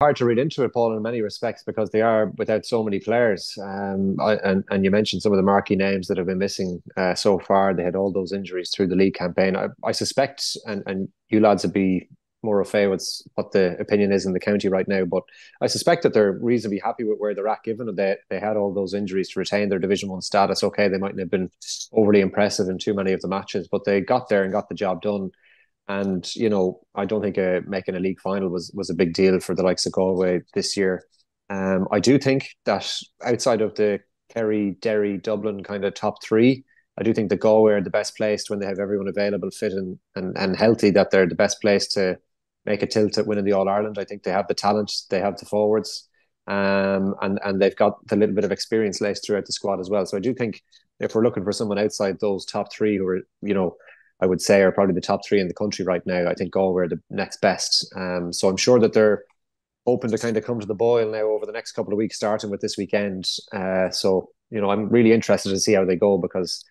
hard to read into it, Paul, in many respects because they are without so many players. Um, and and you mentioned some of the marquee names that have been missing uh, so far. They had all those injuries through the league campaign. I, I suspect, and and you lads would be more of what's what the opinion is in the county right now. But I suspect that they're reasonably happy with where they're at, given that they, they had all those injuries to retain their Division One status. Okay, they mightn't have been overly impressive in too many of the matches, but they got there and got the job done. And you know, I don't think uh, making a league final was was a big deal for the likes of Galway this year. Um, I do think that outside of the Kerry, Derry, Dublin kind of top three, I do think the Galway are the best placed when they have everyone available, fit and, and, and healthy. That they're the best place to make a tilt at winning the All Ireland. I think they have the talent, they have the forwards, um, and and they've got the little bit of experience laced throughout the squad as well. So I do think if we're looking for someone outside those top three who are you know I would say are probably the top three in the country right now. I think Galway are the next best. Um, so I'm sure that they're open to kind of come to the boil now over the next couple of weeks, starting with this weekend. Uh, so you know, I'm really interested to see how they go because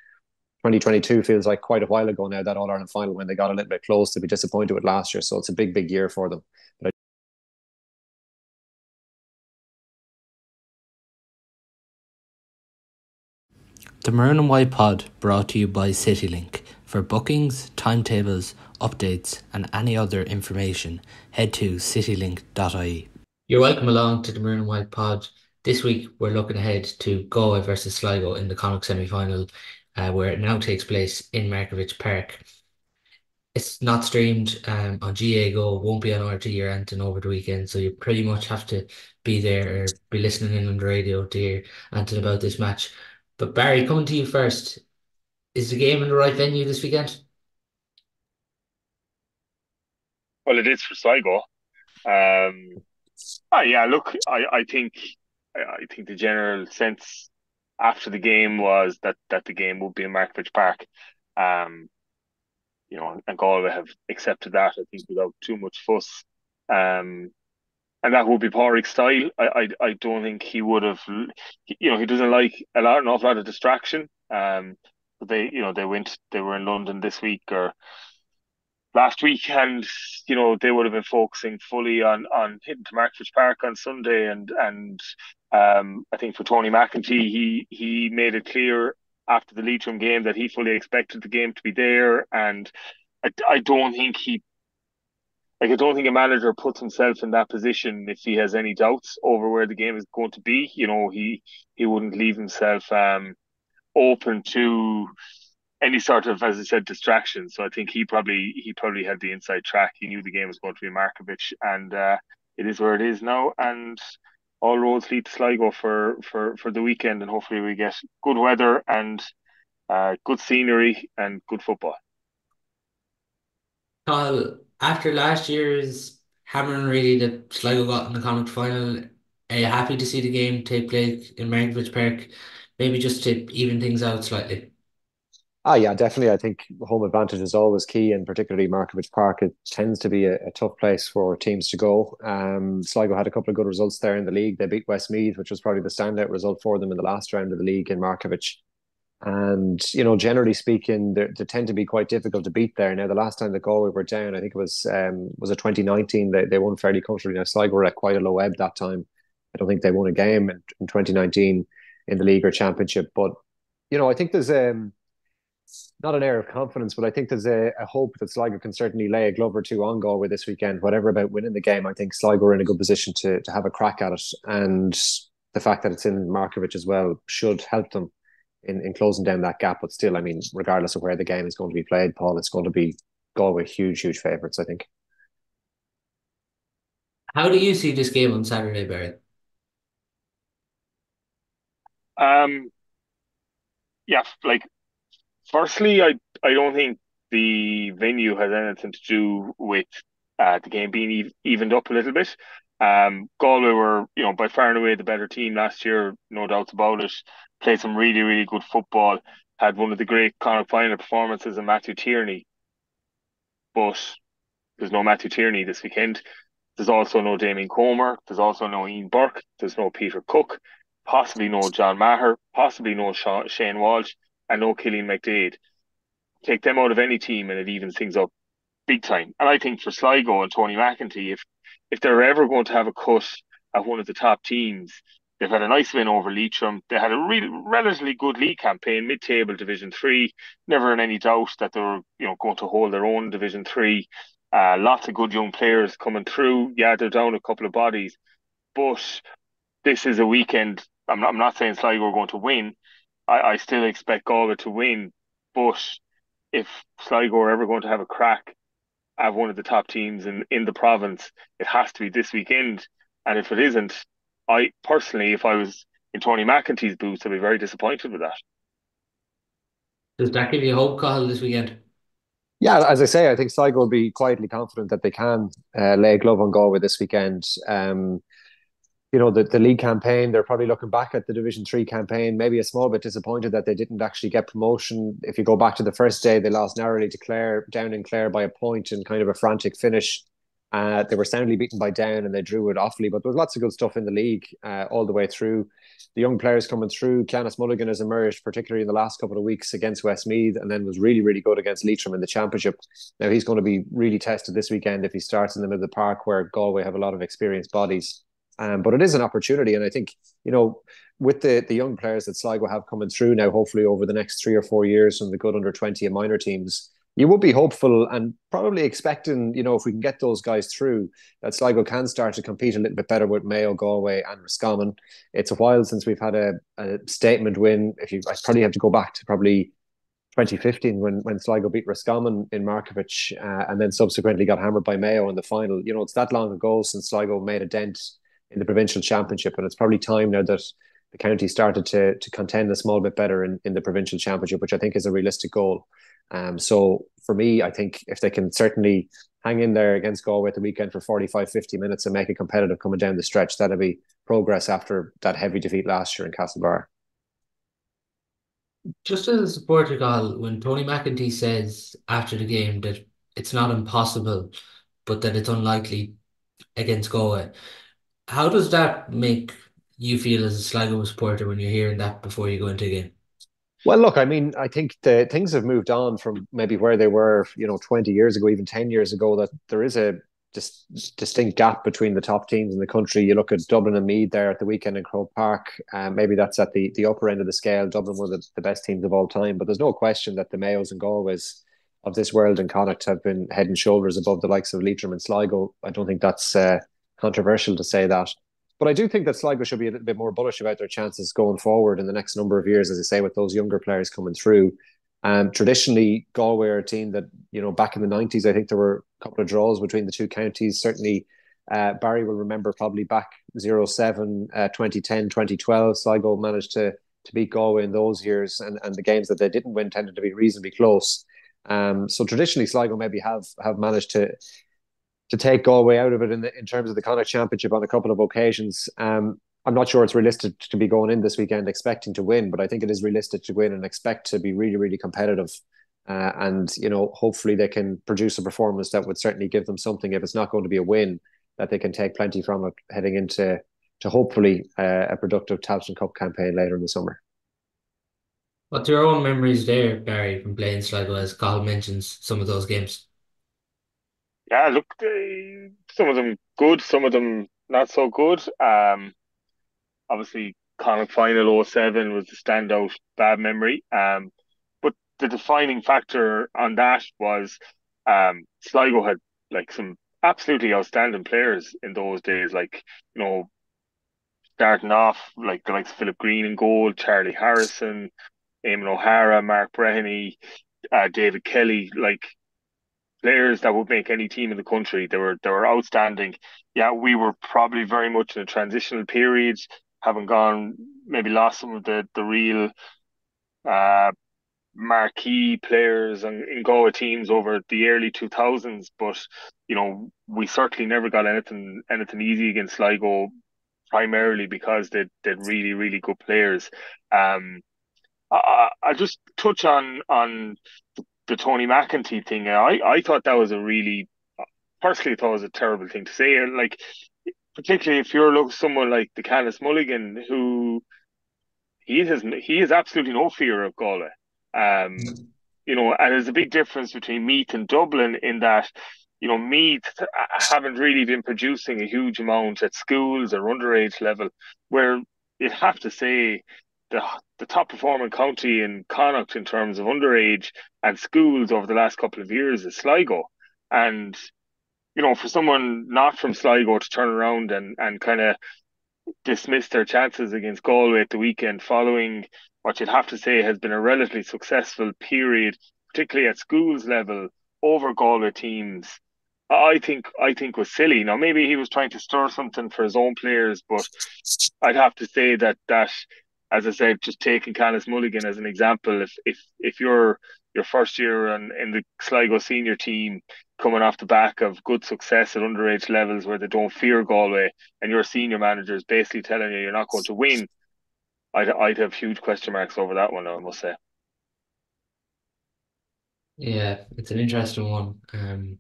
2022 feels like quite a while ago now. That All Ireland final when they got a little bit close to be disappointed with last year. So it's a big, big year for them. But The Maroon and White Pod brought to you by CityLink. For bookings, timetables, updates, and any other information, head to citylink.ie. You're welcome along to the Maroon and White Pod. This week, we're looking ahead to Galway versus Sligo in the Connacht semi final, uh, where it now takes place in Markievicz Park. It's not streamed um, on GAA Go, won't be on RTÉ or anything over the weekend, so you pretty much have to be there or be listening in on the radio to hear anything about this match. But Barry, coming to you first, is the game in the right venue this weekend? Well, it is for Sligo. Um, oh yeah, look, I, I think I think the general sense after the game was that that the game would be in Markievicz Park. Um, you know, and Galway have accepted that I think without too much fuss. Um, and that would be Pádraic's style. I, I I don't think he would have. You know, he doesn't like a lot, an awful lot of distraction. Um, they, you know, they went. They were in London this week or last week, and you know they would have been focusing fully on on hitting to Markievicz Park on Sunday, and and um, I think for Tony McEntee, he he made it clear after the Leitrim game that he fully expected the game to be there, and I, I don't think he like I don't think a manager puts himself in that position if he has any doubts over where the game is going to be. You know, he he wouldn't leave himself um, open to any sort of, as I said, distraction. So I think he probably he probably had the inside track. He knew the game was going to be Markievicz, and uh, it is where it is now. And all roads lead to Sligo for for for the weekend, and hopefully we get good weather and uh, good scenery and good football. Cathal, after last year's hammering really that Sligo got in the Connacht final, are you happy to see the game take place in Markievicz Park? Maybe just to even things out slightly. Ah, yeah, definitely. I think home advantage is always key, and particularly Markievicz Park, it tends to be a, a, tough place for teams to go. Um, Sligo had a couple of good results there in the league. They beat Westmeath, which was probably the standout result for them in the last round of the league in Markievicz. And you know, generally speaking, they tend to be quite difficult to beat there. Now, the last time the Galway were down, I think it was um, was it 2019. They they won fairly comfortably. Now, Sligo were at quite a low ebb that time. I don't think they won a game in, in 2019 in the league or championship. But you know, I think there's um not an air of confidence, but I think there's a, a hope that Sligo can certainly lay a glove or two on Galway this weekend. Whatever about winning the game, I think Sligo are in a good position to to have a crack at it, and the fact that it's in Markievicz as well should help them in, in closing down that gap. But still, I mean, regardless of where the game is going to be played, Paul, it's going to be Galway huge, huge favourites. I think. How do you see this game on Saturday, Barry? Um, yeah, like firstly, I I don't think the venue has anything to do with uh, the game being ev- evened up a little bit. Um, Galway were, you know, by far and away the better team last year, no doubts about it. Played some really, really good football. Had one of the great Connacht final performances in Matthew Tierney. But there's no Matthew Tierney this weekend. There's also no Damien Comer. There's also no Ian Burke. There's no Peter Cooke. Possibly no John Maher. Possibly no Shane Walsh. And no Cillian McDaid. Take them out of any team and it evens things up big time. And I think for Sligo and Tony McEntee, if if they're ever going to have a cut at one of the top teams, they've had a nice win over Leitrim. They had a really relatively good league campaign, mid-table Division Three. Never in any doubt that they were, you know, going to hold their own Division Three. Uh, lots of good young players coming through. Yeah, they're down a couple of bodies, but this is a weekend. I'm not, I'm not saying Sligo are going to win. I, I still expect Galway to win, but if Sligo are ever going to have a crack at one of the top teams in, in the province, it has to be this weekend. And if it isn't, I personally, if I was in Tony McEntee's boots, I'd be very disappointed with that. Does that give you hope, Cathal, this weekend? Yeah, as I say, I think Sligo will be quietly confident that they can uh, lay a glove on Galway this weekend. Um, you know, the, the league campaign, they're probably looking back at the Division Three campaign, maybe a small bit disappointed that they didn't actually get promotion. If you go back to the first day, they lost narrowly to Clare, down in Clare by a point in kind of a frantic finish. Uh, they were soundly beaten by Down and they drew it awfully, but there was lots of good stuff in the league uh, all the way through. The young players coming through, Canice Mulligan has emerged, particularly in the last couple of weeks against Westmeath, and then was really, really good against Leitrim in the championship. Now he's going to be really tested this weekend if he starts in the middle of the park where Galway have a lot of experienced bodies. Um, but it is an opportunity, and I think you know with the the young players that Sligo have coming through now, hopefully over the next three or four years from the good under twenty and minor teams, you would be hopeful and probably expecting, you know, if we can get those guys through, that Sligo can start to compete a little bit better with Mayo, Galway, and Roscommon. It's a while since we've had a, a statement win. If you, I probably have to go back to probably 2015 when when Sligo beat Roscommon in Markievicz uh, and then subsequently got hammered by Mayo in the final. You know, it's that long ago since Sligo made a dent in the provincial championship, and it's probably time now that the county started to to contend a small bit better in, in the provincial championship, which I think is a realistic goal. Um, so for me, I think if they can certainly hang in there against Galway at the weekend for 45, 50 minutes and make it competitive coming down the stretch, that'll be progress after that heavy defeat last year in Castlebar. Just as a supporter, Gal, when Tony McEntee says after the game that it's not impossible, but that it's unlikely against Galway, how does that make you feel as a Sligo supporter when you're hearing that before you go into a game? Well, look, I mean, I think the things have moved on from maybe where they were, you know, 20 years ago, even 10 years ago, that there is a dis- distinct gap between the top teams in the country. You look at Dublin and Meath there at the weekend in Croke Park, um, maybe that's at the, the upper end of the scale. Dublin, were the, the best teams of all time, but there's no question that the Mayos and Galways of this world and Connacht have been head and shoulders above the likes of Leitrim and Sligo. I don't think that's uh, controversial to say that. But I do think that Sligo should be a little bit more bullish about their chances going forward in the next number of years, as I say, with those younger players coming through. Um, traditionally, Galway are a team that, you know, back in the 90s, I think there were a couple of draws between the two counties. Certainly, uh, Barry will remember probably back 07, uh, 2010, 2012. Sligo managed to to beat Galway in those years, and, and the games that they didn't win tended to be reasonably close. Um, so traditionally, Sligo maybe have have managed to to take Galway out of it in the, in terms of the Connacht Championship on a couple of occasions. Um, I'm not sure it's realistic to be going in this weekend expecting to win, but I think it is realistic to win and expect to be really, really competitive. Uh, and you know, hopefully they can produce a performance that would certainly give them something. If it's not going to be a win, that they can take plenty from it heading into to hopefully uh, a productive Tailteann Cup campaign later in the summer. What's your own memories there, Barry, from playing Sligo? As Cathal mentions some of those games. Yeah, look, they, some of them good, some of them not so good. Um, obviously, Connacht final 07 was the standout bad memory. Um, but the defining factor on that was um, Sligo had like some absolutely outstanding players in those days. Like you know, starting off like the likes of Philip Greene in goal, Charlie Harrison, Eamonn O'Hara, Mark Breheny, uh, David Kelly. Like players that would make any team in the country. They were they were outstanding. Yeah, we were probably very much in a transitional period, having gone maybe lost some of the the real uh, marquee players and in Goa teams over the early two thousands. But you know, we certainly never got anything anything easy against Sligo, primarily because they they're really really good players. Um, I, I just touch on on the Tony McEntee thing, I, I thought that was a really, personally thought it was a terrible thing to say. Like, particularly if you're look someone like the Canice Mulligan, who he has he has absolutely no fear of Galway. Um, you know, and there's a big difference between Meath and Dublin in that you know, Meath haven't really been producing a huge amount at schools or underage level, where you'd have to say the the top performing county in Connacht in terms of underage and schools over the last couple of years is Sligo. And, you know, for someone not from Sligo to turn around and, and kind of dismiss their chances against Galway at the weekend following what you'd have to say has been a relatively successful period, particularly at schools level over Galway teams. I think I think was silly. Now maybe he was trying to stir something for his own players, but I'd have to say that that as I said, just taking Canice Mulligan as an example, if if if you're your first year in, in the Sligo senior team coming off the back of good success at underage levels where they don't fear Galway and your senior manager is basically telling you you're not going to win, I'd, I'd have huge question marks over that one, I must say. Yeah, it's an interesting one um,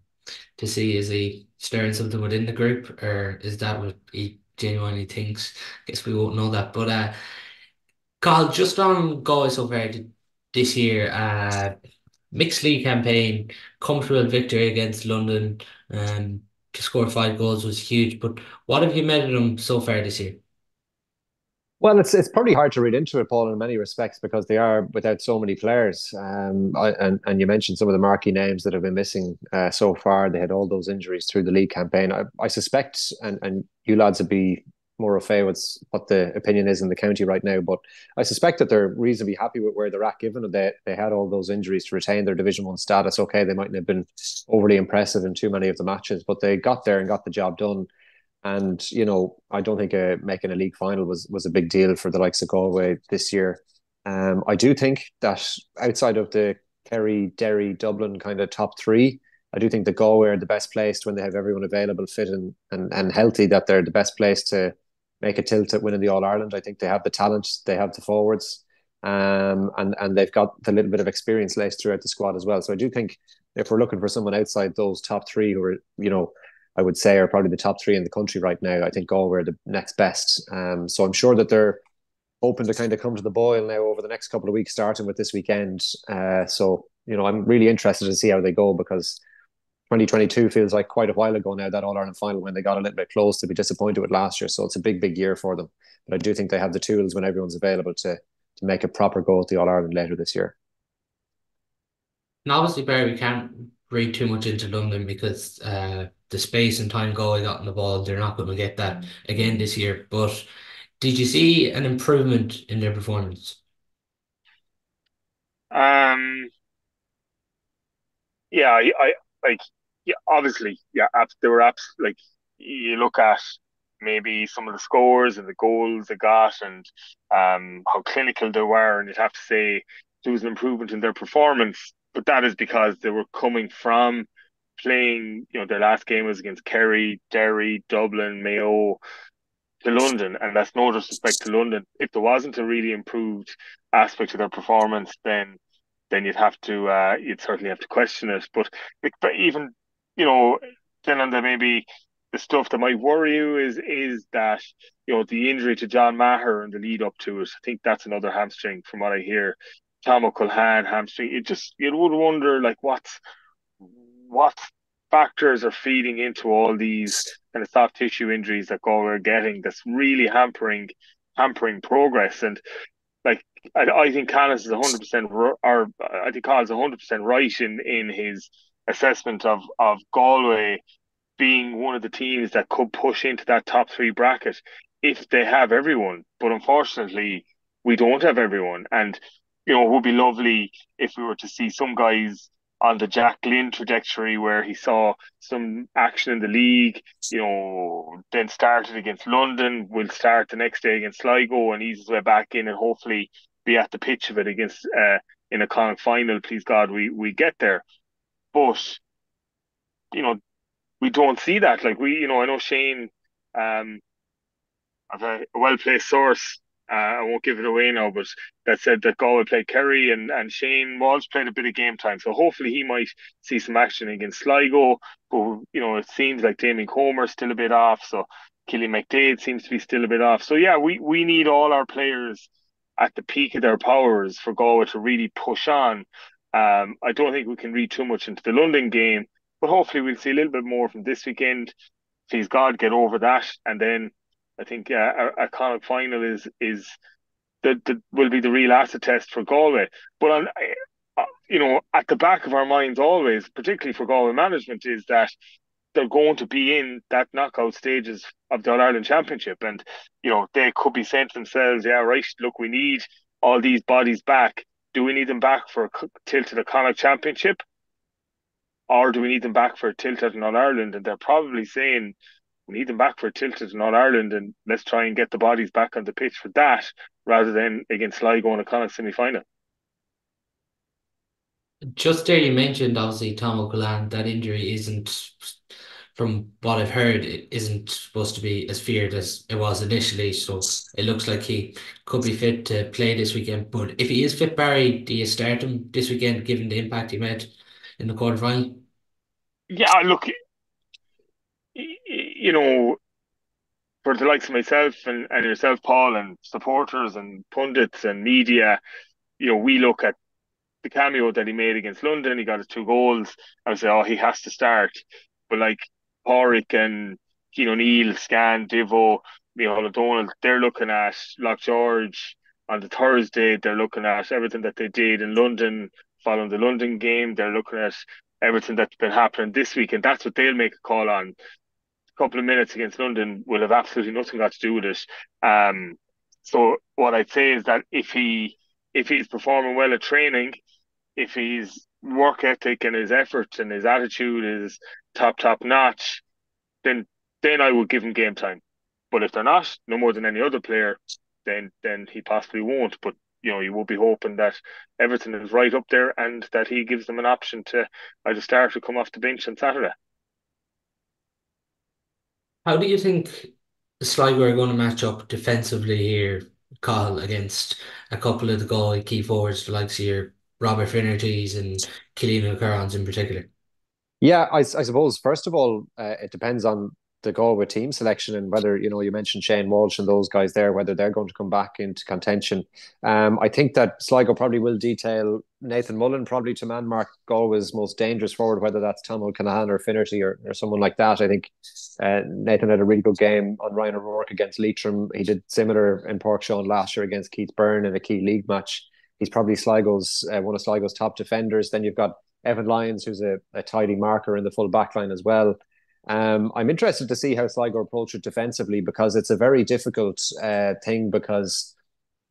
to see. Is he stirring something within the group or is that what he genuinely thinks? I guess we won't know that. But uh, Cathal, just on Galway so far this year, uh, mixed league campaign, comfortable victory against London, um, to score five goals was huge. But what have you made of them so far this year? Well, it's it's probably hard to read into it, Paul, in many respects because they are without so many players. Um, and and you mentioned some of the marquee names that have been missing uh, so far. They had all those injuries through the league campaign. I, I suspect, and and you lads would be more of what's what the opinion is in the county right now. But I suspect that they're reasonably happy with where they're at, given that they, had all those injuries to retain their Division One status. Okay, they mightn't have been overly impressive in too many of the matches, but they got there and got the job done. And you know, I don't think uh, making a league final was was a big deal for the likes of Galway this year. Um, I do think that outside of the Kerry, Derry, Dublin kind of top three, I do think the Galway are the best placed when they have everyone available, fit and, and, and healthy. That they're the best place to make a tilt at winning the All Ireland. I think they have the talent, they have the forwards, um, and and they've got the little bit of experience laced throughout the squad as well. So I do think if we're looking for someone outside those top three, who are you know, I would say are probably the top three in the country right now, I think Galway are the next best. Um, so I'm sure that they're hoping to kind of come to the boil now over the next couple of weeks, starting with this weekend. Uh, so you know, I'm really interested to see how they go because 2022 feels like quite a while ago now, that All Ireland final when they got a little bit close to be disappointed with last year. So it's a big, big year for them. But I do think they have the tools when everyone's available to to make a proper go at the All Ireland later this year. Now, obviously, Barry, we can't read too much into London because uh, the space and time Galway got on the ball, they're not going to get that again this year. But did you see an improvement in their performance? Um, yeah, I, I like yeah, obviously, yeah, there were apps like you look at maybe some of the scores and the goals they got and um, how clinical they were, and you'd have to say there was an improvement in their performance. But that is because they were coming from playing, you know, their last game was against Kerry, Derry, Dublin, Mayo, to London, and that's no disrespect to London. If there wasn't a really improved aspect of their performance, then then you'd have to uh, you'd certainly have to question it. But even you know and then maybe the stuff that might worry you is is that you know the injury to John Maher and the lead up to it. I think that's another hamstring from what I hear. Tomo Culhane hamstring. You just you would wonder like what's what factors are feeding into all these kind of soft tissue injuries that are getting that's really hampering hampering progress. And like I, I think Canice is hundred percent, or I think Cathal's hundred percent right in in his assessment of of Galway being one of the teams that could push into that top three bracket if they have everyone. But unfortunately, we don't have everyone, and you know it would be lovely if we were to see some guys on the Jack Glynn trajectory where he saw some action in the league, you know, then started against London, will start the next day against Sligo and ease his way back in and hopefully be at the pitch of it against uh, in a Connacht final. Please God, we we get there. But you know, we don't see that. Like we, you know, I know Shane um I've a well placed source uh, I won't give it away now, but that said that Galway played Kerry and, and Shane Walsh played a bit of game time. So hopefully he might see some action against Sligo. But, you know, it seems like Damien Comer's still a bit off. So Cillian McDaid seems to be still a bit off. So, yeah, we, we need all our players at the peak of their powers for Galway to really push on. Um, I don't think we can read too much into the London game but hopefully we'll see a little bit more from this weekend. Please God, get over that, and then I think uh, a Connacht final is is that that will be the real acid test for Galway. But on uh, you know, at the back of our minds always, particularly for Galway management, is that they're going to be in that knockout stages of the All Ireland Championship, and you know they could be saying to themselves, "Yeah, right. Look, we need all these bodies back. Do we need them back for a tilt to the Connacht Championship, or do we need them back for a tilt at All Ireland?" And they're probably saying, "We need them back for a tilt at All Ireland, and let's try and get the bodies back on the pitch for that, rather than against Sligo in a Connacht semi final." Just there, you mentioned obviously Tomo Culhane. That injury isn't, from what I've heard, it isn't supposed to be as feared as it was initially. So it looks like he could be fit to play this weekend. But if he is fit, Barry, do you start him this weekend, given the impact he made in the quarter final? Yeah, look, you know, for the likes of myself and, and yourself, Paul, and supporters and pundits and media, you know, we look at the cameo that he made against London, he got his two goals. I say, oh, he has to start. But like And Cian O'Neill, Scan, Divo, Micheál O'Donnell, they're looking at Loughgeorge on the Thursday. They're looking at everything that they did in London following the London game. They're looking at everything that's been happening this week, and that's what they'll make a call on. A couple of minutes against London will have absolutely nothing got to do with it. Um, so what I'd say is that if he if he's performing well at training, if his work ethic and his effort and his attitude is top top notch, then then I would give him game time. But if they're not, no more than any other player, then then he possibly won't. But you know, you will be hoping that everything is right up there and that he gives them an option to either start or come off the bench on Saturday. How do you think Sligo are going to match up defensively here, Cathal, against a couple of the goal key forwards, the likes of your Robert Finnerty's and Cillian O'Carron's in particular? Yeah, I, I suppose first of all, uh, it depends on the Galway team selection and whether you know you mentioned Shane Walsh and those guys there, whether they're going to come back into contention. Um, I think that Sligo probably will detail Nathan Mullen probably to man mark Galway's most dangerous forward, whether that's Tomo Culhane or Finnerty or, or someone like that. I think uh, Nathan had a really good game on Ryan O'Rourke against Leitrim. He did similar in Páirc Sean last year against Keith Byrne in a key league match. He's probably Sligo's uh, one of Sligo's top defenders. Then you've got Evan Lyons, who's a, a tidy marker in the full back line as well. Um, I'm interested to see how Sligo approach it defensively because it's a very difficult uh, thing because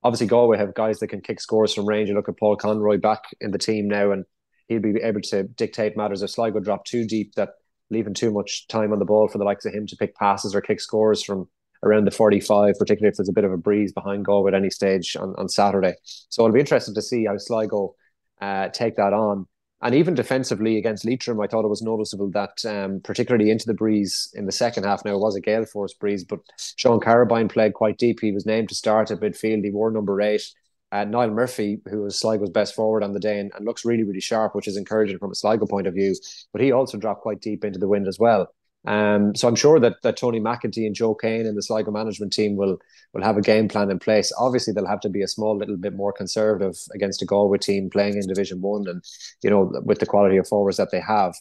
obviously Galway have guys that can kick scores from range. You look at Paul Conroy back in the team now, and he'll be able to dictate matters if Sligo drop too deep that leaving too much time on the ball for the likes of him to pick passes or kick scores from around the 45, particularly if there's a bit of a breeze behind Galway at any stage on, on Saturday. So it'll be interesting to see how Sligo uh, take that on. And even defensively against Leitrim, I thought it was noticeable that, um, particularly into the breeze in the second half, now it was a gale force breeze, but Sean Carrabine played quite deep. He was named to start at midfield. He wore number eight. Uh, Niall Murphy, who was Sligo's best forward on the day and, and looks really, really sharp, which is encouraging from a Sligo point of view. But he also dropped quite deep into the wind as well. Um, so I'm sure that, that Tony McEntee and Joe Kane and the Sligo management team will will have a game plan in place. Obviously, they'll have to be a small little bit more conservative against a Galway team playing in Division One, and you know with the quality of forwards that they have.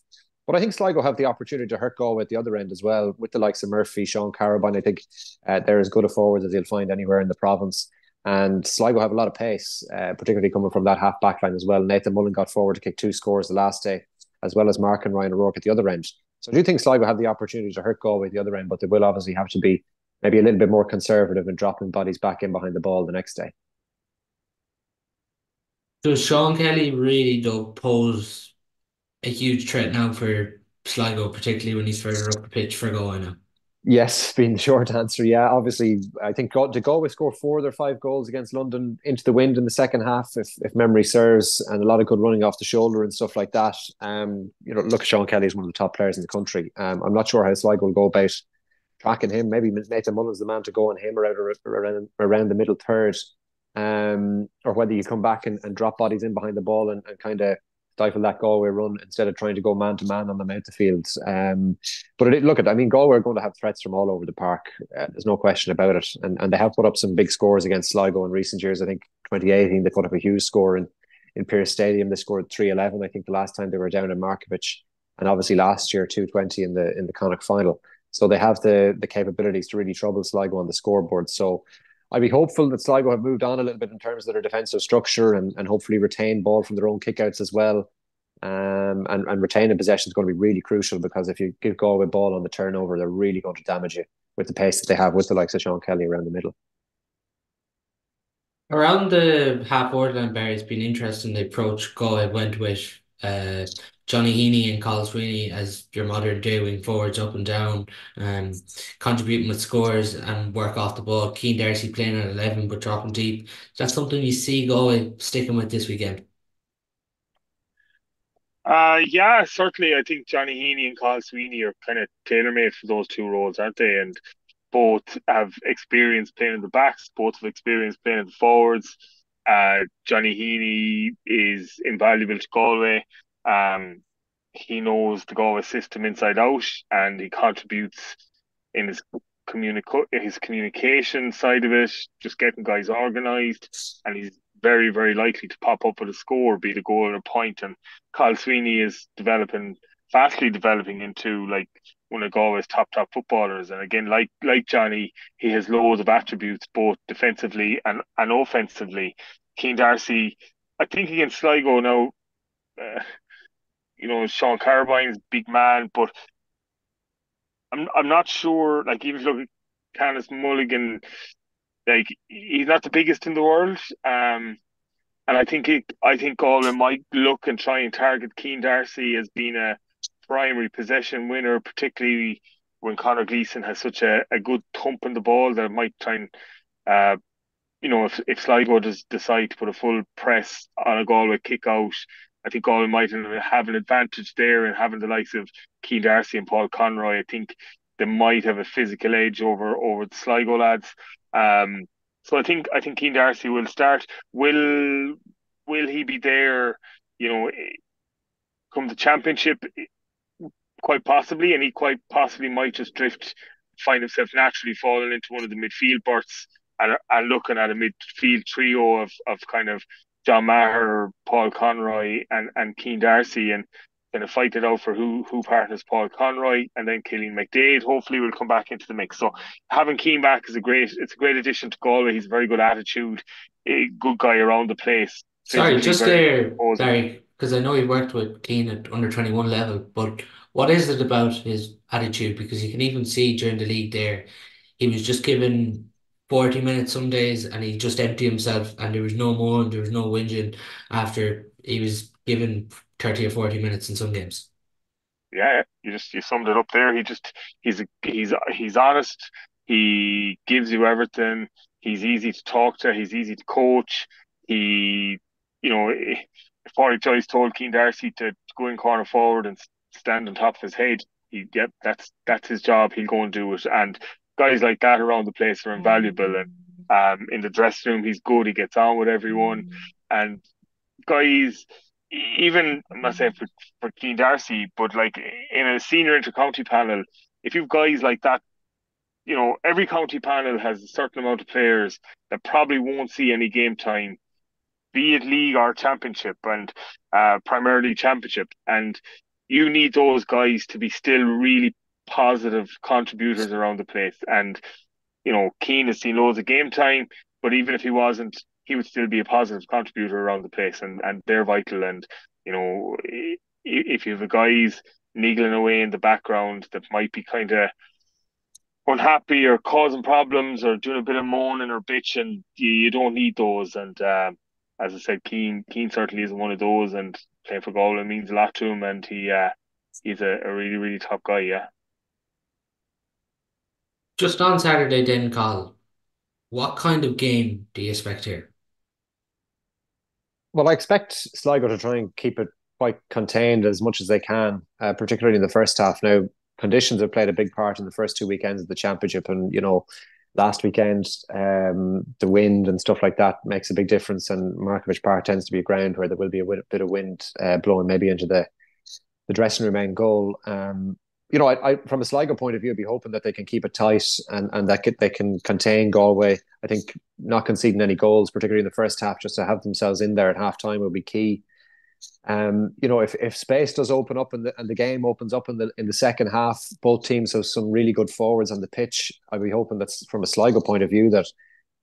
But I think Sligo have the opportunity to hurt Galway at the other end as well, with the likes of Murphy, Sean Carrabine. I think uh, they're as good a forwards as you'll find anywhere in the province. And Sligo have a lot of pace, uh, particularly coming from that half back line as well. Nathan Mullen got forward to kick two scores the last day, as well as Mark and Ryan O'Rourke at the other end. So I do think Sligo have the opportunity to hurt Galway the other end, but they will obviously have to be maybe a little bit more conservative and dropping bodies back in behind the ball the next day. Does Sean Kelly really though pose a huge threat now for Sligo, particularly when he's further up the pitch for Galway now? Yes, being the short answer, yeah. Obviously, I think did Galway score four of their five goals against London into the wind in the second half, if, if memory serves, and a lot of good running off the shoulder and stuff like that. Um, you know, look, Sean Kelly is one of the top players in the country. Um, I'm not sure how Sligo will go about tracking him. Maybe Nathan Mullen's the man to go on him around around, around the middle third, um, or whether you come back and, and drop bodies in behind the ball and, and kind of stifle that Galway run instead of trying to go man to man on the out the field. Um, but it, look at, I mean, Galway are going to have threats from all over the park. Uh, there's no question about it, and and they have put up some big scores against Sligo in recent years. I think 2018 they put up a huge score in in Pearse Stadium. They scored 3-11. I think the last time they were down in Markievicz. and obviously last year two twenty in the in the Connacht final. So they have the the capabilities to really trouble Sligo on the scoreboard. So I'd be hopeful that Sligo have moved on a little bit in terms of their defensive structure and, and hopefully retain ball from their own kickouts as well. Um, and, and retaining possession is going to be really crucial because if you give Galway ball on the turnover, they're really going to damage you with the pace that they have with the likes of Sean Kelly around the middle. Around the half borderline Barry, it's been interesting the approach Galway went with uh, Johnny Heaney and Cathal Sweeney as your modern day wing forwards up and down, um, contributing with scores and work off the ball. Céin D'Arcy playing at 11 but dropping deep. Is that something you see Galway sticking with this weekend? Uh, yeah, certainly. I think Johnny Heaney and Cathal Sweeney are kind of tailor made for those two roles, aren't they? And both have experience playing in the backs, both have experience playing in the forwards. Uh, Johnny Heaney is invaluable to Galway. Um, he knows the Galway system inside out, and he contributes in his communic- his communication side of it, just getting guys organised, and he's very, very likely to pop up with a score, be the goal or a point. And Cathal Sweeney is developing, fastly developing into like one of Galway's top top footballers. And again, like like Johnny, he has loads of attributes both defensively and and offensively. Céin D'Arcy, I think against Sligo now. Uh, you know, Sean Carrabine's big man, but I'm I'm not sure. Like even look at Canice Mulligan, like he's not the biggest in the world. Um, and I think it, I think Galway might look and try and target Céin D'Arcy as being a primary possession winner, particularly when Conor Gleeson has such a, a good thump in the ball that it might try and uh, you know, if if Sligo does decide to put a full press on a Galway kick out, I think Galway might have an advantage there in having the likes of Céin D'Arcy and Paul Conroy. I think they might have a physical edge over over the Sligo lads. Um, so I think I think Céin D'Arcy will start. Will will he be there? You know, come the championship, quite possibly, and he quite possibly might just drift, find himself naturally falling into one of the midfield berths and, and looking at a midfield trio of of kind of John Maher, Paul Conroy, and and Céin D'Arcy, and kind of fight it out for who who partners Paul Conroy, and then Cillian McDaid. Hopefully, will come back into the mix. So having Céin back is a great. It's a great addition to Galway. He's a very good attitude, a good guy around the place. Sorry, just there, sorry, because I know he worked with Céin at under twenty one level, but what is it about his attitude? Because you can even see during the league there, he was just given 40 minutes some days and he just emptied himself and there was no more and there was no whinging after he was given 30 or 40 minutes in some games. Yeah, you just you summed it up there. He just he's he's he's honest. He gives you everything. He's easy to talk to. He's easy to coach. He, you know, if Paul Joyce told Céin D'Arcy to go in corner forward and stand on top of his head, he yep, that's that's his job. He'll go and do it. And guys like that around the place are invaluable. And um, in the dressing room, he's good. He gets on with everyone. And guys, even I'm not saying for for Céin D'Arcy, but like in a senior intercounty panel, if you've guys like that, you know every county panel has a certain amount of players that probably won't see any game time, be it league or championship, and uh, primarily championship, and you need those guys to be still really positive contributors around the place. And, you know, Céin has seen loads of game time, but even if he wasn't, he would still be a positive contributor around the place and, and they're vital. And, you know, if you have a guys niggling away in the background that might be kind of unhappy or causing problems or doing a bit of moaning or bitching, you, you don't need those. And um, as I said, Céin Céin certainly isn't one of those, and playing for Galway means a lot to him, and he uh, he's a, a really really top guy. Yeah. Just on Saturday then, Cathal, what kind of game do you expect here? Well, I expect Sligo to try and keep it quite contained as much as they can, uh, particularly in the first half. Now, conditions have played a big part in the first two weekends of the championship, and you know, last weekend, um, the wind and stuff like that makes a big difference. And Markievicz Park tends to be a ground where there will be a bit of wind uh, blowing maybe into the the dressing room end goal. Um, you know, I, I, from a Sligo point of view, I'd be hoping that they can keep it tight and and that they can contain Galway. I think not conceding any goals, particularly in the first half, just to have themselves in there at half time would be key. um, you know, if, if space does open up and the, and the game opens up in the in the second half, both teams have some really good forwards on the pitch. I'd be hoping that's from a Sligo point of view that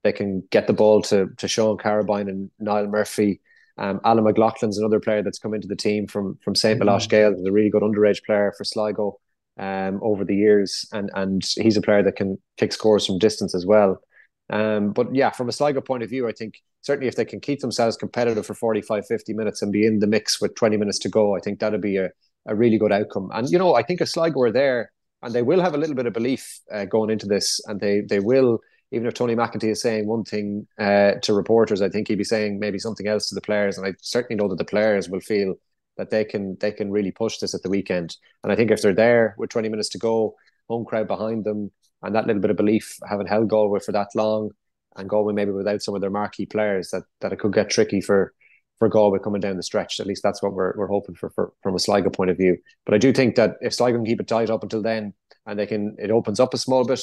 they can get the ball to to Sean Carrabine and Niall Murphy. Um, Alan McLaughlin's another player that's come into the team from from St. Gael. He's a really good underage player for Sligo um, over the years, and and he's a player that can kick scores from distance as well. Um, but yeah, from a Sligo point of view, I think certainly if they can keep themselves competitive for 45, 50 minutes and be in the mix with 20 minutes to go, I think that'd be a, a really good outcome. And, you know, I think if Sligo are there and they will have a little bit of belief uh, going into this and they, they will, even if Tony McEntee is saying one thing uh, to reporters, I think he'd be saying maybe something else to the players. And I certainly know that the players will feel that they can they can really push this at the weekend. And I think if they're there with 20 minutes to go, home crowd behind them, and that little bit of belief, having held Galway for that long, and Galway maybe without some of their marquee players, that that it could get tricky for for Galway coming down the stretch. At least that's what we're we're hoping for, for from a Sligo point of view. But I do think that if Sligo can keep it tight up until then, and they can, it opens up a small bit,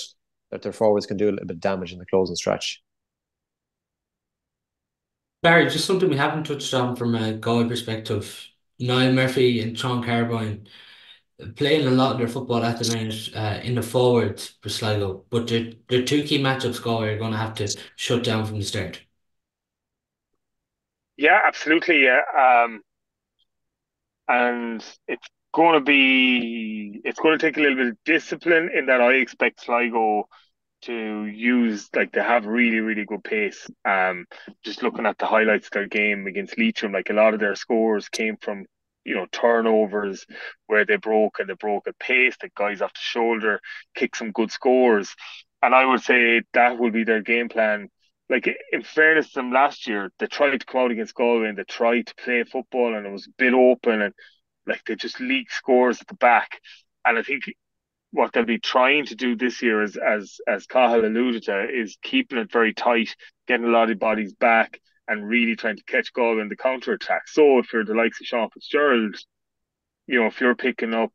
that their forwards can do a little bit of damage in the closing stretch. Barry, just something we haven't touched on from a Galway perspective. Niall Murphy and Sean Carrabine playing a lot of their football at the minute uh, in the forwards for Sligo, but their, their two key matchups Galway are going to have to shut down from the start. Yeah, absolutely. Yeah, um, and it's going to be it's going to take a little bit of discipline in that I expect Sligo to use like they have really really good pace. Um, just looking at the highlights of their game against Leitrim, like a lot of their scores came from you know turnovers where they broke and they broke at pace, the guys off the shoulder, kick some good scores, and I would say that will be their game plan. Like in fairness to them, last year they tried to come out against Galway and they tried to play football and it was a bit open and like they just leaked scores at the back. And I think what they'll be trying to do this year is as as Cathal alluded to, is keeping it very tight, getting a lot of bodies back, and really trying to catch goal in the counter attack. So if you're the likes of Sean Fitzgerald, you know, if you're picking up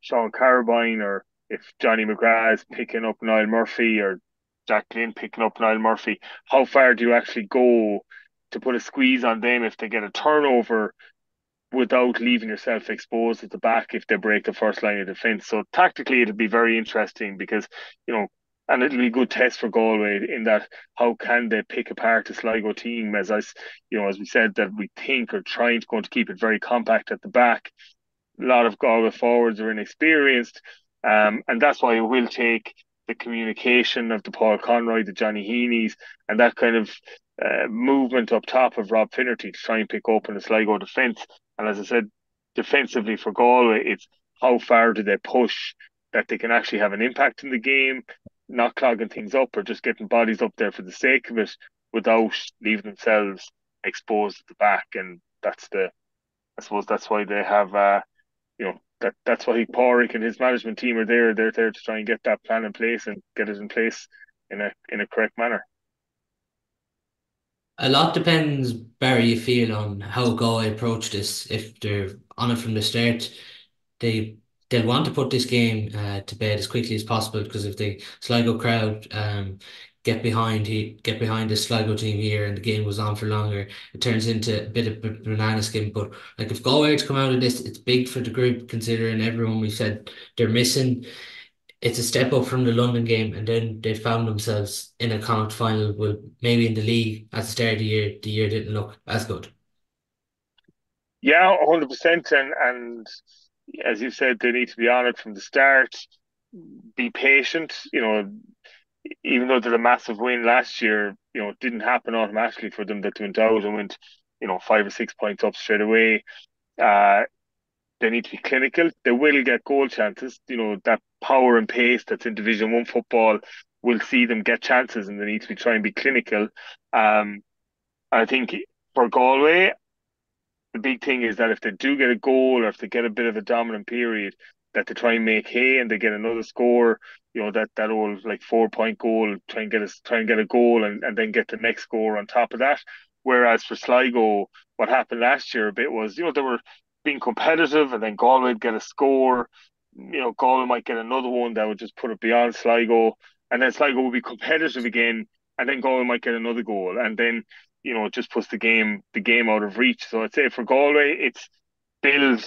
Sean Carrabine or if Johnny McGrath is picking up Niall Murphy or Jack Glynn picking up Niall Murphy, how far do you actually go to put a squeeze on them if they get a turnover without leaving yourself exposed at the back if they break the first line of defence? So tactically it'll be very interesting because, you know, and it'll be a good test for Galway in that how can they pick apart the Sligo team as I, you know, as we said that we think are trying to going to keep it very compact at the back. A lot of Galway forwards are inexperienced, um, and that's why it will take the communication of the Paul Conroy, the Johnny Heaney's, and that kind of uh, movement up top of Rob Finnerty to try and pick open the Sligo defence. And as I said, defensively for Galway, it's how far do they push that they can actually have an impact in the game not clogging things up or just getting bodies up there for the sake of it without leaving themselves exposed at the back. And that's the, I suppose that's why they have, uh, you know, that that's why Pádraic and his management team are there. They're there to try and get that plan in place and get it in place in a in a correct manner. A lot depends, Barry, you feel on how Galway approach this. If they're on it from the start, they they'll want to put this game uh, to bed as quickly as possible because if the Sligo crowd um, get behind he get behind the Sligo team here and the game goes on for longer, it turns into a bit of a banana skin. But like if Galway to come out of this, it's big for the group considering everyone we said they're missing. It's a step up from the London game, and then they found themselves in a Connacht final. Well, maybe in the league at the start of the year, the year didn't look as good. Yeah, hundred percent, and and as you said, they need to be on it from the start. Be patient. You know, even though they're a massive win last year, you know, it didn't happen automatically for them that they went out and went, you know, five or six points up straight away. Uh, they need to be clinical. They will get goal chances. You know, that power and pace that's in Division One football will see them get chances, and they need to be trying to be clinical. Um, I think for Galway, the big thing is that if they do get a goal or if they get a bit of a dominant period, that they try and make hay and they get another score, you know, that that old like four point goal, try and get a try and get a goal and, and then get the next score on top of that. Whereas for Sligo, what happened last year a bit was, you know, they were being competitive and then Galway would get a score. You know, Galway might get another one that would just put it beyond Sligo. And then Sligo would be competitive again and then Galway might get another goal. And then you know, it just puts the game the game out of reach. So I'd say for Galway, it's build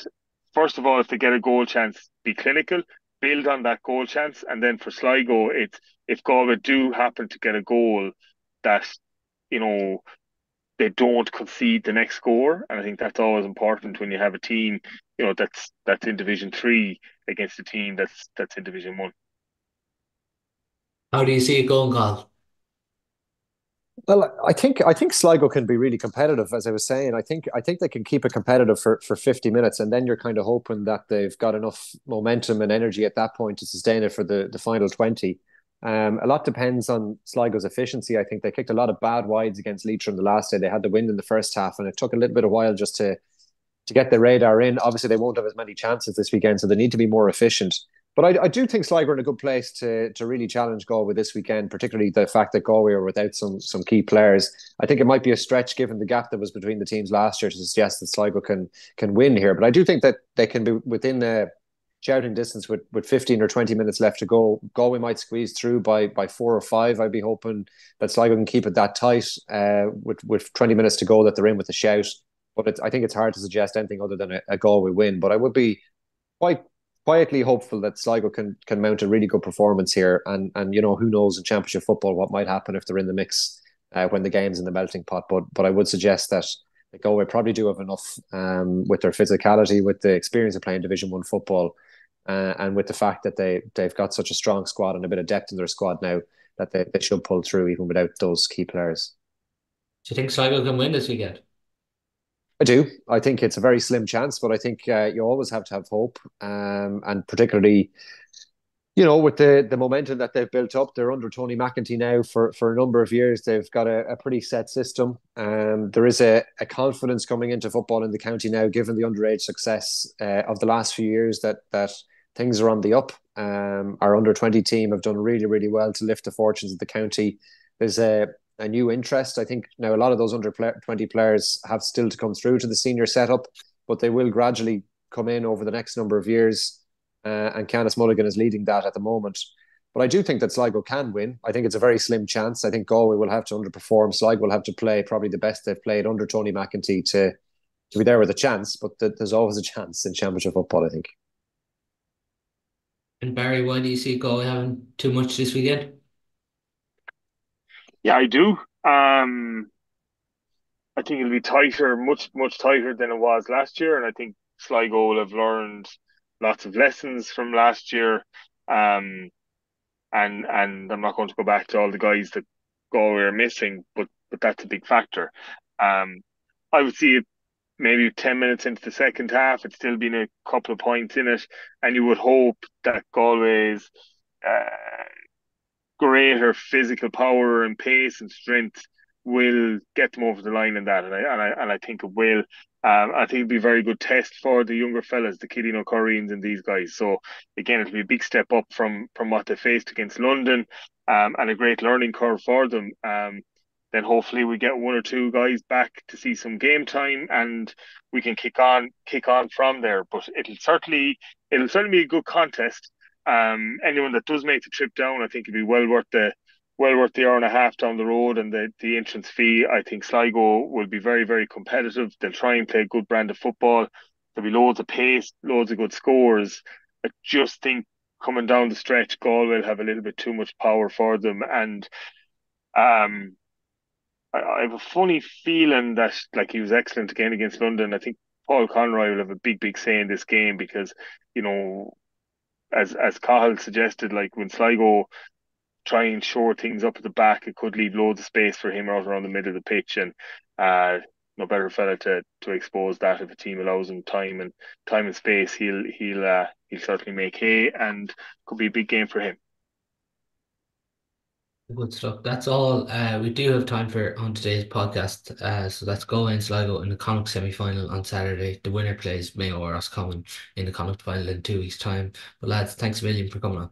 first of all if they get a goal chance, be clinical, build on that goal chance, and then for Sligo, it's if Galway do happen to get a goal, that you know they don't concede the next score, and I think that's always important when you have a team, you know, that's that's in Division Three against a team that's that's in Division One. How do you see it going, Cathal? Well, I think I think Sligo can be really competitive, as I was saying. I think I think they can keep it competitive for, for 50 minutes, and then you're kind of hoping that they've got enough momentum and energy at that point to sustain it for the, the final 20. Um, a lot depends on Sligo's efficiency. I think they kicked a lot of bad wides against Leitrim the last day. They had the win in the first half, and it took a little bit of while just to to get the radar in. Obviously, they won't have as many chances this weekend, so they need to be more efficient. But I, I do think Sligo are in a good place to to really challenge Galway this weekend, particularly the fact that Galway are without some some key players. I think it might be a stretch given the gap that was between the teams last year to suggest that Sligo can can win here. But I do think that they can be within the shouting distance with, with 15 or 20 minutes left to go. Galway might squeeze through by by four or five. I'd be hoping that Sligo can keep it that tight uh, with, with 20 minutes to go that they're in with a shout. But I think it's hard to suggest anything other than a, a Galway win. But I would be quite quietly hopeful that Sligo can can mount a really good performance here. And and you know who knows in Championship football what might happen if they're in the mix uh, when the game's in the melting pot. But but I would suggest that Galway probably do have enough um, with their physicality, with the experience of playing Division One football, uh, and with the fact that they they've got such a strong squad and a bit of depth in their squad now that they, they should pull through even without those key players. Do you think Sligo can win this weekend? I do. I think it's a very slim chance, but I think uh, you always have to have hope, um, and particularly, you know, with the the momentum that they've built up, they're under Tony McEntee now for for a number of years. They've got a, a pretty set system. Um, there is a, a confidence coming into football in the county now, given the underage success uh, of the last few years. That that things are on the up. Um, our under twenty team have done really really well to lift the fortunes of the county. There's a a new interest. I think now a lot of those under 20 players have still to come through to the senior setup, but they will gradually come in over the next number of years. Uh, and Canice Mulligan is leading that at the moment. But I do think that Sligo can win. I think it's a very slim chance. I think Galway will have to underperform. Sligo will have to play probably the best they've played under Tony McEntee to, to be there with a chance. But th- there's always a chance in Championship football, I think. And Barry, why do you see Galway having too much this weekend? Yeah, I do. Um, I think it'll be tighter, much much tighter than it was last year, and I think Sligo will have learned lots of lessons from last year. Um, and and I'm not going to go back to all the guys that Galway are missing, but but that's a big factor. Um, I would see it maybe 10 minutes into the second half, it's still been a couple of points in it, and you would hope that Galway's uh, greater physical power and pace and strength will get them over the line in that, and I and I and I think it will. Um, I think it'll be a very good test for the younger fellas, the Killeen O'Curreens and these guys. So again, it'll be a big step up from from what they faced against London, um, and a great learning curve for them. Um, then hopefully we get one or two guys back to see some game time, and we can kick on kick on from there. But it'll certainly it'll certainly be a good contest. Um, anyone that does make the trip down, I think it'd be well worth the well worth the hour and a half down the road and the, the entrance fee. I think Sligo will be very, very competitive. They'll try and play a good brand of football. There'll be loads of pace, loads of good scores. I just think coming down the stretch, Galway will have a little bit too much power for them. And um, I, I have a funny feeling that like he was excellent again against London. I think Paul Conroy will have a big, big say in this game because, you know, as as Cathal suggested, like when Sligo try and shore things up at the back, it could leave loads of space for him out around the middle of the pitch, and uh, no better fella to to expose that if a team allows him time and time and space, he'll he'll uh, he'll certainly make hay, and could be a big game for him. Good stuff. That's all uh, we do have time for on today's podcast. Uh, so let's go in Sligo in the Connacht semi final on Saturday. The winner plays Mayo or Roscommon in the Connacht final in two weeks' time. But lads, thanks a million for coming on.